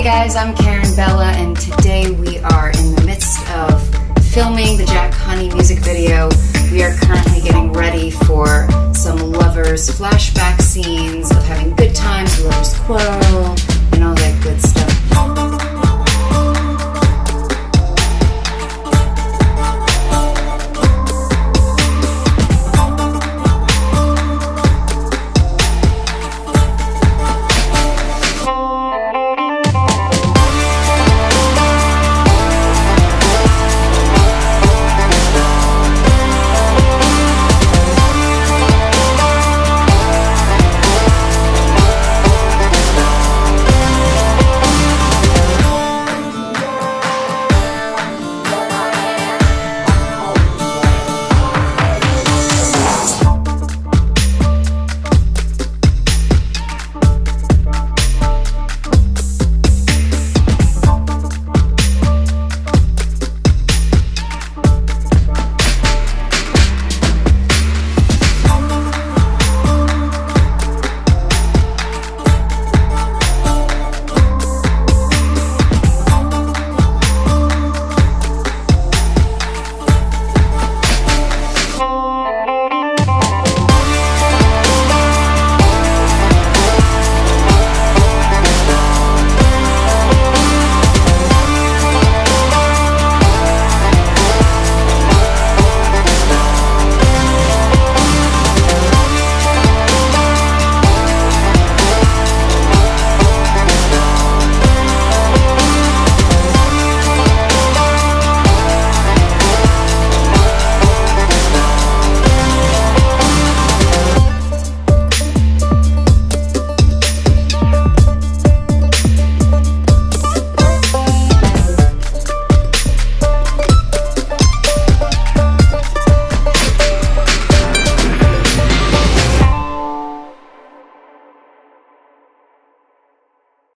Hey guys, I'm Karen Bella, and today we are in the midst of filming the Jack Honey music video. We are currently getting ready for some lovers flashback scenes of having good times, lovers quarrel, and all that good.